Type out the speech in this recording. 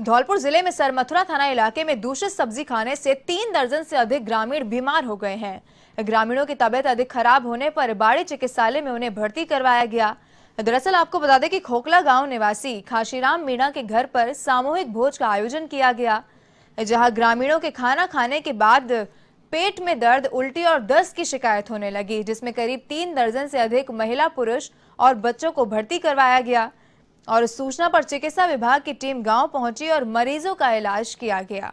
धौलपुर ज़िले में सरमथुरा थाना इलाके में दूषित सब्ज़ी खाने से तीन दर्जन से अधिक ग्रामीण बीमार हो गए हैं। ग्रामीणों की तबियत अधिक खराब होने पर बाड़ी चिकित्सालय में उन्हें भर्ती करवाया गया। दरअसल आपको बता दें कि खोखला गाँव निवासी खाशीराम मीणा के घर पर सामूहिक भोज का आयोजन किया गया, जहाँ ग्रामीणों के खाना खाने के बाद पेट में दर्द, उल्टी और दस्त की शिकायत होने लगी, जिसमें करीब तीन दर्जन से अधिक महिला, पुरुष और बच्चों को भर्ती करवाया गया। और सूचना पर चिकित्सा विभाग की टीम गाँव पहुँची और मरीजों का इलाज किया गया।